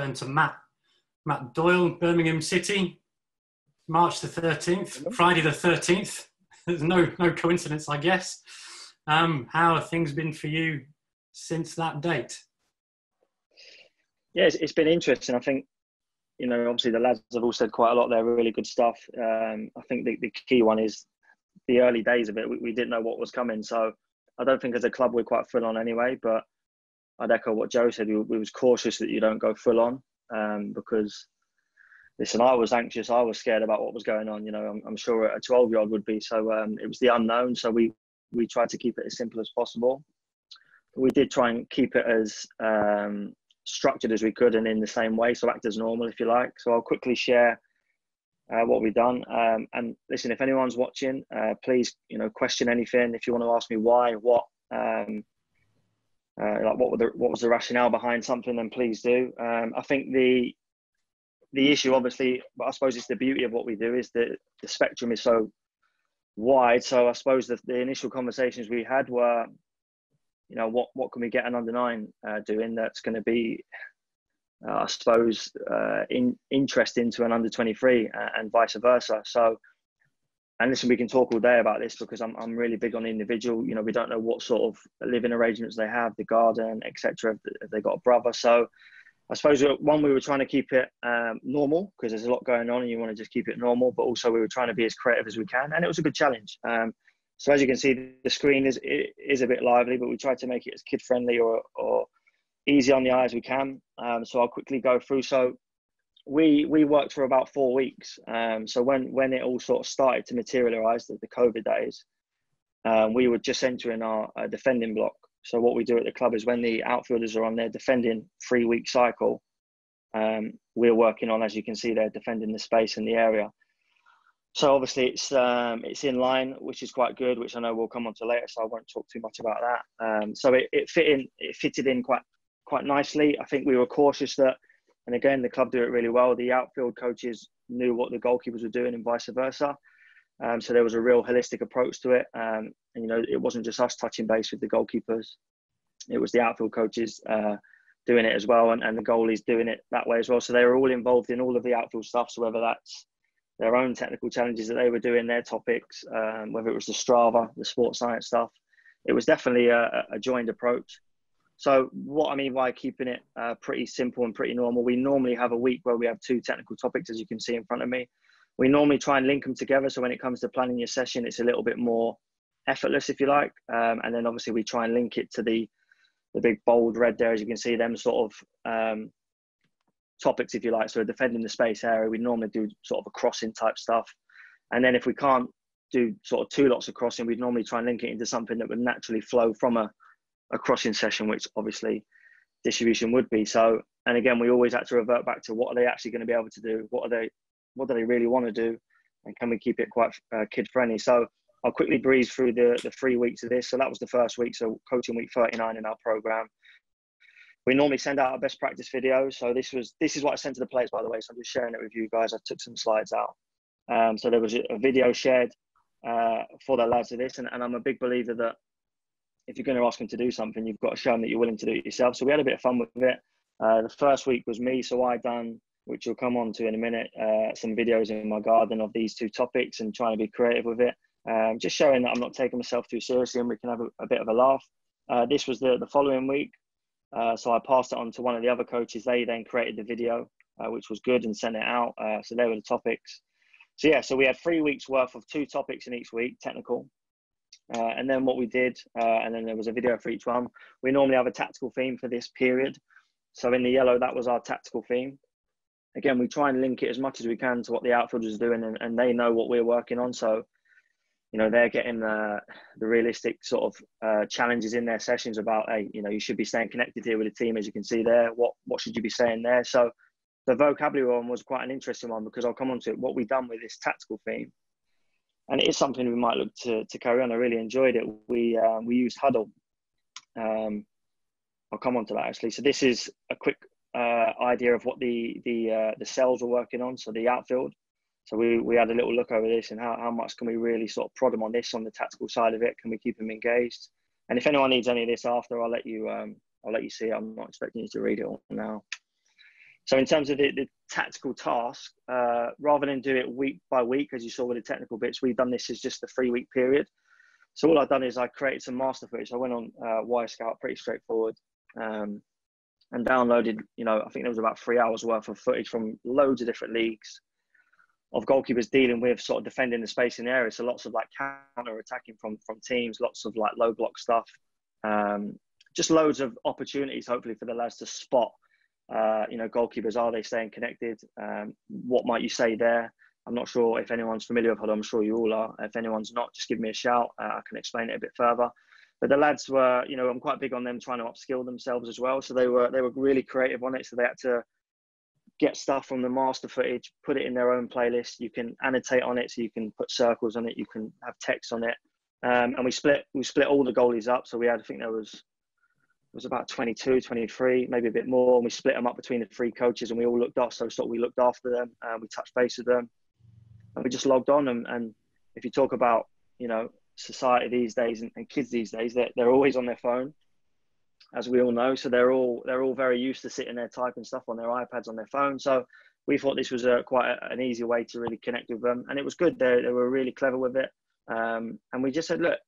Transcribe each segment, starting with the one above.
turn to Matt. Matt Doyle, Birmingham City, March the 13th, Friday the 13th. There's no, no coincidence, I guess. Um, how have things been for you since that date? Yeah, it's, it's been interesting. I think, you know, obviously the lads have all said quite a lot there, really good stuff. Um, I think the, the key one is the early days of it. We, we didn't know what was coming. So I don't think as a club we're quite full on anyway, but I'd echo what Joe said. We, was cautious that you don't go full on um, because listen, I was anxious. I was scared about what was going on. You know, I'm, I'm sure a 12 year old would be. So um, it was the unknown. So we we tried to keep it as simple as possible. We did try and keep it as um, structured as we could and in the same way, so act as normal, if you like. So I'll quickly share uh, what we've done. Um, and listen, if anyone's watching, uh, please, you know, question anything. If you want to ask me why, what, um, uh, like what, the, what was the rationale behind something, then please do. Um, I think the the issue, obviously, but I suppose it's the beauty of what we do is that the spectrum is so wide. So I suppose the, the initial conversations we had were, you know, what what can we get an under nine uh, doing that's going to be uh, I suppose, uh, in, interest into an under 23 uh, and vice versa. So, and listen, we can talk all day about this because I'm, I'm really big on the individual. You know, we don't know what sort of living arrangements they have, the garden, etc. If they got a brother, so I suppose one we were trying to keep it um, normal because there's a lot going on and you want to just keep it normal, but also we were trying to be as creative as we can, and it was a good challenge. Um, so as you can see, the screen is is a bit lively, but we tried to make it as kid friendly or or easy on the eye as we can. Um, so I'll quickly go through. So we we worked for about four weeks. Um, so when when it all sort of started to materialise, the, the COVID days, um, we were just entering our uh, defending block. So what we do at the club is when the outfielders are on their defending three week cycle, um, we're working on, as you can see, they're defending the space in the area. So obviously it's um, it's in line, which is quite good, which I know we'll come on to later. So I won't talk too much about that. Um, so it, it fit in, it fitted in quite quite nicely. I think we were cautious that, and again, the club do it really well. The outfield coaches knew what the goalkeepers were doing and vice versa. Um, so there was a real holistic approach to it. Um, and, you know, it wasn't just us touching base with the goalkeepers, it was the outfield coaches uh, doing it as well, and, and the goalies doing it that way as well. So they were all involved in all of the outfield stuff. So whether that's their own technical challenges that they were doing, their topics, um, whether it was the Strava, the sports science stuff, it was definitely a, a joined approach. So what I mean by keeping it uh, pretty simple and pretty normal, we normally have a week where we have two technical topics, as you can see in front of me. We normally try and link them together. So when it comes to planning your session, it's a little bit more effortless, if you like. Um, and then obviously we try and link it to the the big bold red there, as you can see, them sort of um, topics, if you like. So defending the space area, we normally do sort of a crossing type stuff. And then if we can't do sort of two lots of crossing, we'd normally try and link it into something that would naturally flow from a a crossing session, which obviously distribution would be. So, and again, we always had to revert back to what are they actually going to be able to do? What are they? What do they really want to do? And can we keep it quite uh, kid friendly? So, I'll quickly breeze through the the three weeks of this. So that was the first week. So coaching week 39 in our program. We normally send out our best practice videos. So this was this is what I sent to the players, by the way. So I'm just sharing it with you guys. I took some slides out. Um, so there was a video shared uh, for the lads of this, and, and I'm a big believer that if you're going to ask them to do something, you've got to show them that you're willing to do it yourself. So we had a bit of fun with it. Uh, the first week was me, so I done, which we'll come on to in a minute, uh, some videos in my garden of these two topics and trying to be creative with it. Um, just showing that I'm not taking myself too seriously and we can have a, a bit of a laugh. Uh, this was the, the following week. Uh, so I passed it on to one of the other coaches. They then created the video, uh, which was good and sent it out. Uh, so they were the topics. So yeah, so we had three weeks worth of two topics in each week, technical, uh, and then what we did, uh, and then there was a video for each one. We normally have a tactical theme for this period. So in the yellow, that was our tactical theme. Again, we try and link it as much as we can to what the outfielders are doing, and, and they know what we're working on. So, you know, they're getting the, the realistic sort of uh, challenges in their sessions about, hey, you know, you should be staying connected here with the team, as you can see there. What what should you be saying there? So, the vocabulary one was quite an interesting one because I'll come on to it. What we've done with this tactical theme and it is something we might look to, to carry on. I really enjoyed it. We um, we used Hudl. Um, I'll come on to that actually. So this is a quick uh, idea of what the the uh, the cells were working on. So the outfield. So we, we had a little look over this and how, how much can we really sort of prod them on this on the tactical side of it? Can we keep them engaged? And if anyone needs any of this after, I'll let you um, I'll let you see. I'm not expecting you to read it all now. So in terms of the, the tactical task, uh, rather than do it week by week, as you saw with the technical bits, we've done this as just a three week period. So all I've done is I created some master footage. I went on uh, Wyscout, pretty straightforward, um, and downloaded. You know, I think there was about three hours worth of footage from loads of different leagues of goalkeepers dealing with sort of defending the space in the area. So lots of like counter attacking from from teams, lots of like low block stuff, um, just loads of opportunities. Hopefully for the lads to spot. Uh, you know, goalkeepers are they staying connected? Um, what might you say there? I'm not sure if anyone's familiar with Hudl. I'm sure you all are. If anyone's not, just give me a shout. Uh, I can explain it a bit further. But the lads were, you know, I'm quite big on them trying to upskill themselves as well. So they were they were really creative on it. So they had to get stuff from the master footage, put it in their own playlist. You can annotate on it, so you can put circles on it. You can have text on it. Um, and we split we split all the goalies up. So we had I think there was it was about 22, 23, maybe a bit more. And we split them up between the three coaches, and we all looked after. So sort of we looked after them. Uh, we touched base with them, and we just logged on. And, and if you talk about you know society these days and, and kids these days, they're, they're always on their phone as we all know. So they're all they're all very used to sitting there typing stuff on their iPads on their phone. So we thought this was a quite a, an easy way to really connect with them, and it was good. They, they were really clever with it, um, and we just said, look,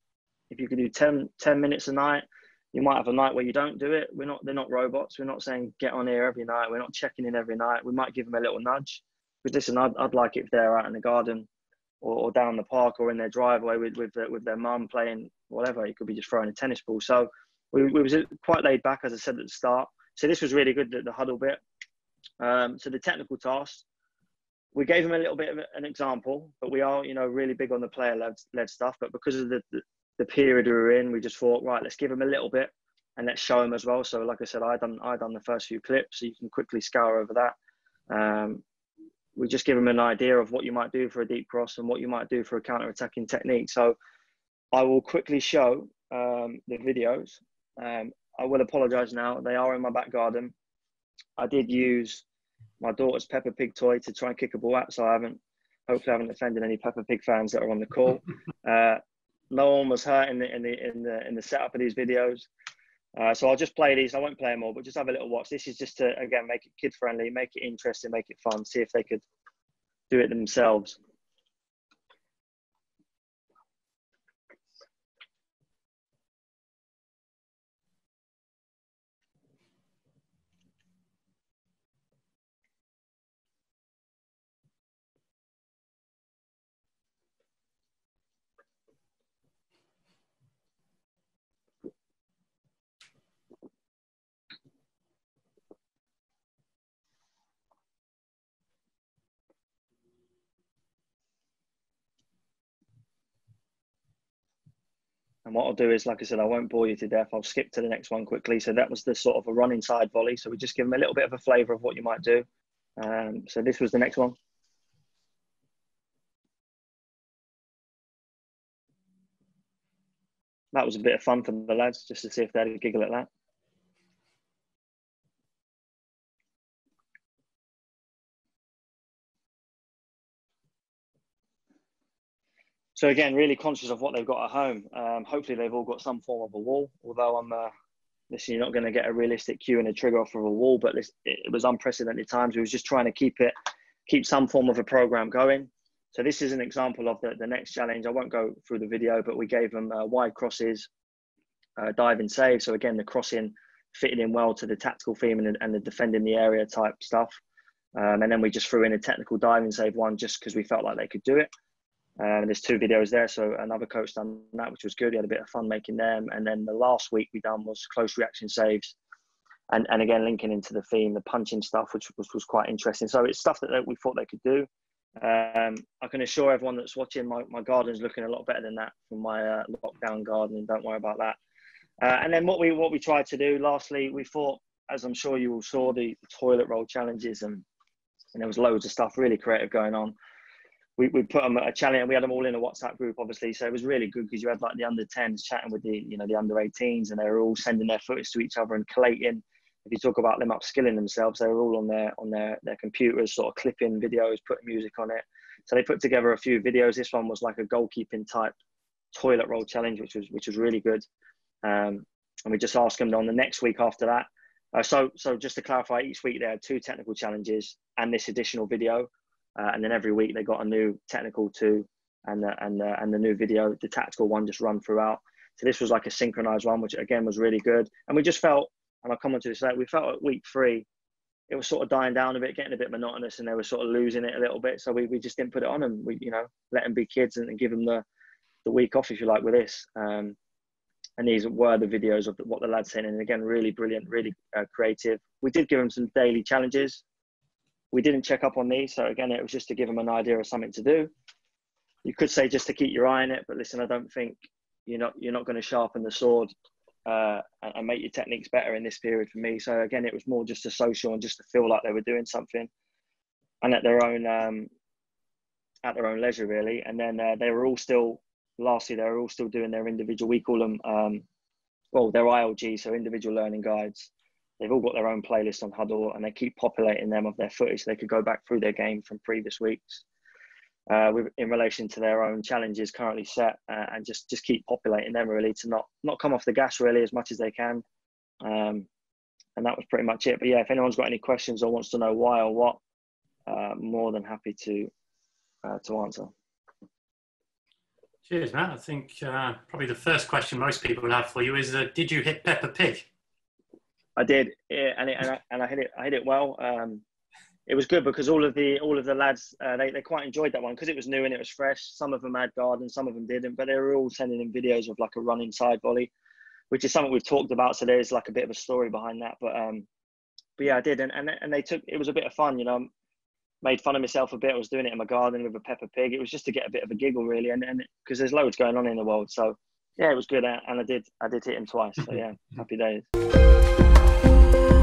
if you could do 10, 10 minutes a night, you might have a night where you don't do it. We're not they're not robots. We're not saying get on here every night. We're not checking in every night. We might give them a little nudge. Because listen, I'd, I'd like it if they're out in the garden or, or down the park or in their driveway with with, with their mum playing whatever. It could be just throwing a tennis ball. So we, we was quite laid back, as I said at the start. So this was really good, the, the Hudl bit. Um, so the technical tasks, we gave them a little bit of an example, but we are, you know, really big on the player led, led stuff. But because of the, the, the period we were in, we just thought, right, let's give them a little bit and let's show them as well. So, like I said, I done I done the first few clips, so you can quickly scour over that. Um, we just give them an idea of what you might do for a deep cross and what you might do for a counter attacking technique. So, I will quickly show um, the videos um, I will apologise now. They are in my back garden. I did use my daughter's Peppa Pig toy to try and kick a ball out, so I haven't. Hopefully, I haven't offended any Peppa Pig fans that are on the call. Uh, no one was hurt in the in the in the in the setup of these videos. Uh, so I'll just play these. I won't play them all, but just have a little watch. This is just to again make it kid friendly, make it interesting, make it fun. See if they could do it themselves. And what I'll do is, like I said, I won't bore you to death. I'll skip to the next one quickly. So that was the sort of a run inside volley. So we just give them a little bit of a flavour of what you might do. Um, so this was the next one. That was a bit of fun for the lads, just to see if they had a giggle at that. So again, really conscious of what they've got at home. Um, hopefully, they've all got some form of a wall. Although I'm, uh, listen, you're not going to get a realistic cue and a trigger off of a wall, but it was unprecedented times. We was just trying to keep it, keep some form of a program going. So this is an example of the, the next challenge. I won't go through the video, but we gave them uh, wide crosses, uh, dive and save. So again, the crossing fitted in well to the tactical theme and, and the defending the area type stuff. Um, and then we just threw in a technical diving save one just because we felt like they could do it. Um, there's two videos there, so another coach done that, which was good. He had a bit of fun making them. And then the last week we done was close reaction saves, and and again linking into the theme, the punching stuff, which was was quite interesting. So it's stuff that we thought they could do. Um, I can assure everyone that's watching, my, my garden's looking a lot better than that from my uh, lockdown garden. Don't worry about that. Uh, and then what we what we tried to do, lastly, we thought, as I'm sure you all saw, the, the toilet roll challenges, and, and there was loads of stuff really creative going on we, we put them a challenge and we had them all in a WhatsApp group, obviously. So it was really good because you had like the under 10s chatting with the, you know, the under 18s and they were all sending their footage to each other and collating. If you talk about them upskilling themselves, they were all on their on their, their computers, sort of clipping videos, putting music on it. So they put together a few videos. This one was like a goalkeeping type toilet roll challenge, which was which was really good. Um, and we just asked them on the next week after that, Uh, so, so just to clarify, each week they had two technical challenges and this additional video, uh, and then every week they got a new technical two and the, and the, and the new video, the tactical one just run throughout. So this was like a synchronized one, which again was really good. And we just felt, and I'll come on to this later, we felt at week three, it was sort of dying down a bit, getting a bit monotonous, and they were sort of losing it a little bit. So we, we just didn't put it on them. We, you know, let them be kids and, and give them the, the week off, if you like, with this. Um, and these were the videos of what the lads said. And again, really brilliant, really uh, creative. We did give them some daily challenges. We didn't check up on these. So again, it was just to give them an idea of something to do. You could say just to keep your eye on it, but listen, I don't think you're not you're not going to sharpen the sword uh, and make your techniques better in this period for me. So again, it was more just a social and just to feel like they were doing something, and at their own um, at their own leisure really. And then uh, they were all still lastly they were all still doing their individual. We call them um, well, they're ILG, so individual learning guides. They've all got their own playlist on Hudl and they keep populating them of their footage. So they could go back through their game from previous weeks uh, with, in relation to their own challenges currently set, uh, and just just keep populating them really to not not come off the gas really as much as they can. Um, and that was pretty much it. But yeah, if anyone's got any questions or wants to know why or what, uh, more than happy to uh, to answer. Cheers, Matt. I think uh, probably the first question most people have for you is, uh, did you hit Peppa Pig? I did, yeah, and it, and I, and I hit it. I hit it well. Um, it was good because all of the all of the lads uh, they, they quite enjoyed that one because it was new and it was fresh. Some of them had gardens, some of them didn't, but they were all sending in videos of like a running side volley, which is something we've talked about. So there's like a bit of a story behind that. But um, but yeah, I did, and and, and they took it was a bit of fun, you know. Made fun of myself a bit. I was doing it in my garden with a Peppa Pig. It was just to get a bit of a giggle, really, and and because there's loads going on in the world. So yeah, it was good, and I did I did hit him twice. So yeah, happy days. Bye.